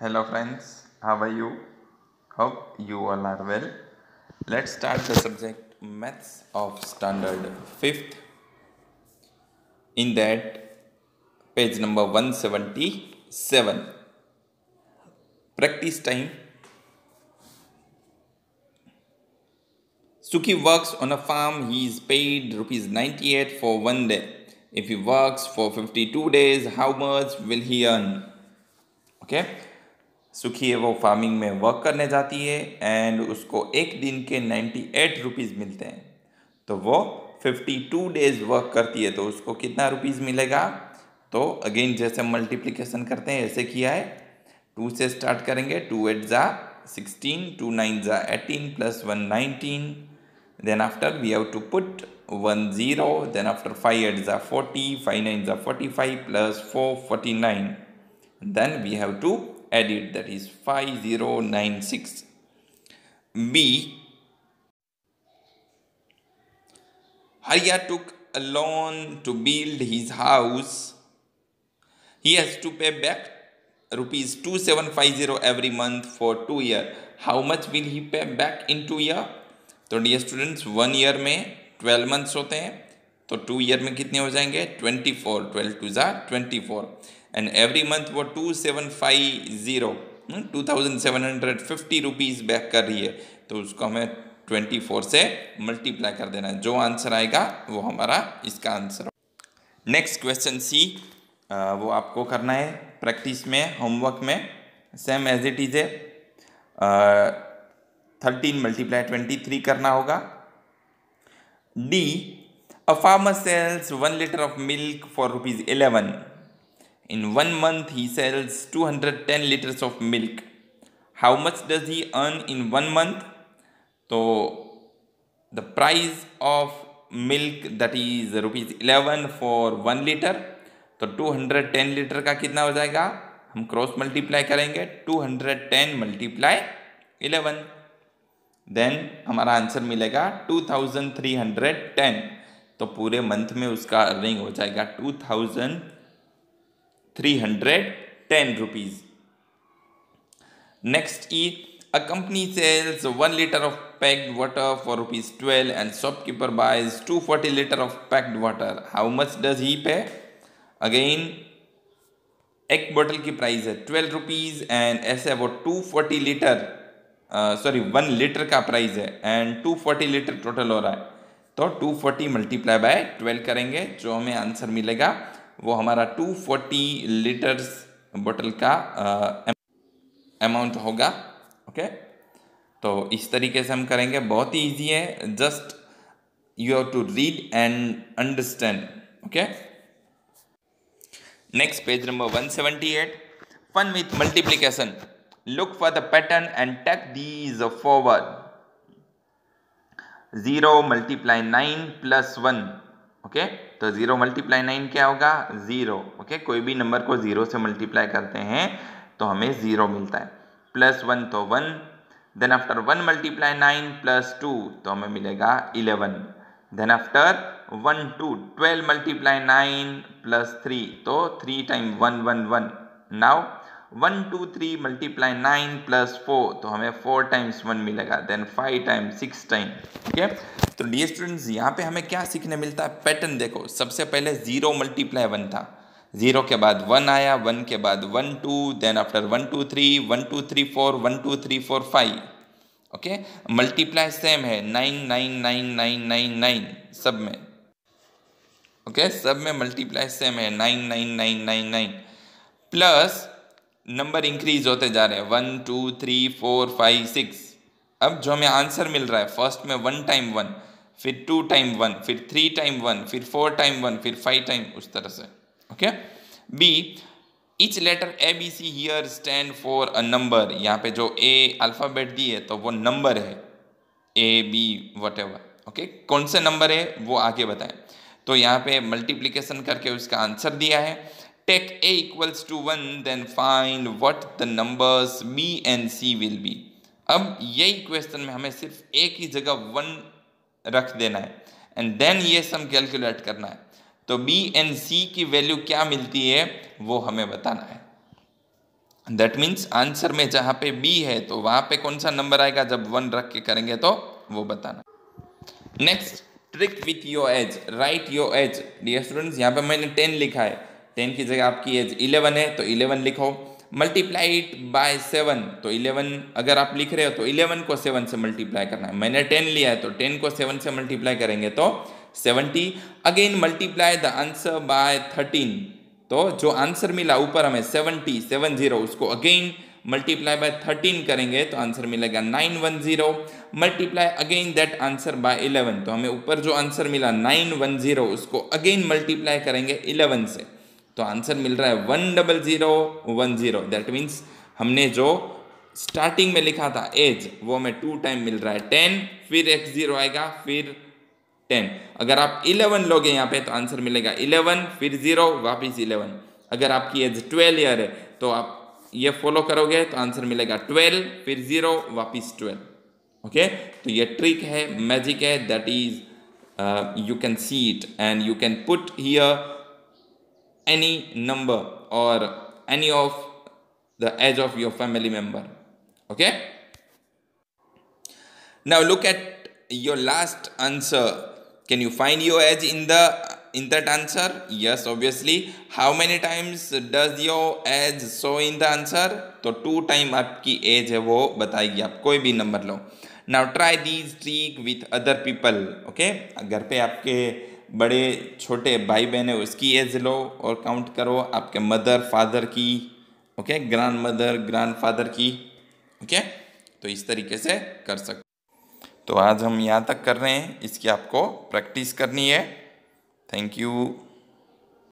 Hello friends, how are you? Hope you all are well. Let's start the subject Maths of Standard 5th. In that, page number 177. Practice time. Suki works on a farm. He is paid rupees 98 for one day. If he works for 52 days, how much will he earn? Okay. सुखी है, वो farming में work करने जाती है and उसको एक दिन के नाइन्टी एट रुपीज़ मिलते हैं। तो वो फिफ्टी टू डेज़ वर्क करती है तो उसको कितना रुपीज़ मिलेगा? तो अगेन जैसे मल्टीप्लिकेशन करते हैं, ऐसे किया है। टू से स्टार्ट करेंगे टू एट ज़ा सिक्सटीन टू नाइन ज़ा eighteen plus one nineteen then after we have to put one zero then after five eight ज़ा फोर्टी फाइव नाइन ज़ा forty five plus four forty nine then we two edit that is 5096 B Harya took a loan to build his house he has to pay back rupees 2750 every month for 2 year how much will he pay back in 2 year तो dear students one year में twelve months होते हैं तो two year में कितने हो जाएँगे twenty four twelve two ज़ा twenty four and every month वो two seven five zero two thousand seven hundred fifty rupees back कर रही है। तो उसको हमें ट्वेंटी फोर से मल्टीप्लाई कर देना है। जो आंसर आएगा, वो हमारा इसका आंसर नेक्स्ट क्वेश्चन सी वो आपको करना है। प्रैक्टिस में होमवर्क में सेम एज इट इज़ है। थर्टीन मल्टीप्लाई ट्वेंटी थ्री करना होगा। D a farmer sells one litre of milk for rupees eleven In one month, he sells 210 liters of milk. How much does he earn in one month? So, the price of milk that is rupees 11 for one liter. तो 210 litre का कितना हो जाएगा हम cross multiply करेंगे 210 multiply 11 then हमारा answer मिलेगा 2310 तो पूरे मंथ में उसका अर्निंग हो जाएगा 2000 three hundred ten rupees next Eid a company sells one litre of packed water for rupees twelve and shopkeeper buys two forty litre of packed water how much does he pay again एक बोतल की price है twelve rupees and ऐसे वो two forty litre sorry one litre का price है and two forty litre total हो रहा है. तो two forty multiply by twelve करेंगे, जो हमें आंसर मिलेगा वो हमारा 240 लीटर्स बोतल का अमाउंट होगा ओके तो इस तरीके से हम करेंगे, बहुत ही ईजी है just you have to read and understand okay next page number 178 fun with multiplication look for the pattern and take these forward zero multiply nine plus one okay? तो ज़ीरो मल्टीप्लाई नाइन क्या होगा? Zero, okay? कोई भी number को zero से multiply करते हैं तो हमें ज़ीरो मिलता है। प्लस वन तो one then after one multiply nine, plus two तो हमें मिलेगा eleven. Then after one, two, twelve multiply nine, plus three तो three time one one one. Now, one, two, three multiply nine, plus four तो हमें four times one मिलेगा then five time six time ठीक है तो D students यहाँ पे हमें क्या सीखने मिलता है? पैटर्न देखो। सबसे पहले ज़ीरो मल्टीप्लाई वन था ज़ीरो के बाद वन आया वन के बाद one two then after one two three one two three four one two three four five okay multiply same है। Nine nine nine nine nine nine सब में। Okay okay? सब में मल्टीप्लाई सेम है। Nine nine nine nine nine plus number increase होते जा रहे हैं। One two three four five six अब जो हमें आंसर मिल रहा है फ़र्स्ट में वन टाइम वन फिर टू टाइम वन फिर थ्री टाइम वन फिर फोर टाइम वन फिर फाइव टाइम उस तरह से okay be each letter A B C here stand for a number यहाँ पे जो ए अल्फ़ाबेट दी है तो वो नंबर है ए बी वट ओके कौन से नंबर है, वो आगे बताएँ। तो यहाँ पे मल्टीप्लीकेशन करके उसका आंसर दिया है। Take a equals to 1 then find what the numbers B and C will be. अब यही क्वेश्चन में हमें सिर्फ़ एक ही जगह वन रख देना है एंड देन ये सम कैलकुलेट करना है। तो बी एंड सी की वैल्यू क्या मिलती है, वो हमें बताना है। दैट मीन्स आंसर में जहाँ पे बी है तो वहाँ पे कौन सा नंबर आएगा? जब वन रख के करेंगे तो वो बताना next trick with your age write your age dear students यहाँ पे मैंने टेन लिखा है। टेन की जगह आपकी एज इलेवन है तो इलेवन लिखो। मल्टीप्लाइड बाय सेवन तो इलेवन अगर आप लिख रहे हो तो इलेवन को सेवन से मल्टीप्लाई करना है। मैंने टेन लिया है तो टेन को सेवन से मल्टीप्लाई करेंगे तो seventy again multiply the answer by thirteen तो जो आंसर मिला ऊपर हमें सेवेंटी सेवन ज़ीरो उसको अगेन मल्टीप्लाई बाय थर्टीन करेंगे तो आंसर मिलेगा nine one zero multiply again that answer by eleven तो हमें ऊपर जो आंसर मिला नाइन वन ज़ीरो उसको अगेन मल्टीप्लाई करेंगे इलेवन से। तो आंसर मिल रहा है one double zero one zero that means हमने जो स्टार्टिंग में लिखा था एज वो हमें टू टाइम मिल रहा है. टेन फिर एक ज़ीरो आएगा, फिर टेन अगर आप इलेवन लोगे यहाँ पे तो आंसर मिलेगा इलेवन फिर ज़ीरो वापिस इलेवन अगर आपकी एज ट्वेल्व ईयर है तो आप ये फॉलो करोगे तो आंसर मिलेगा ट्वेल्व फिर ज़ीरो वापिस ट्वेल्व ओके तो ये ट्रिक है मैजिक है. That is you can see it and you can put here any number or any of the edge of your family member okay now look at your last answer can you find your edge in the in that answer yes obviously how many times does your edge show in the answer तो two time आपकी age है वो बताएगी आप कोई भी number low now try these trick with other people okay घर पे आपके बड़े, छोटे भाई बहन है, उसकी एज लो और काउंट करो आपके मदर फादर की okay grand mother grand father की ओके तो इस तरीके से कर सकते तो आज हम यहाँ तक कर रहे हैं। इसकी आपको प्रैक्टिस करनी है। Thank you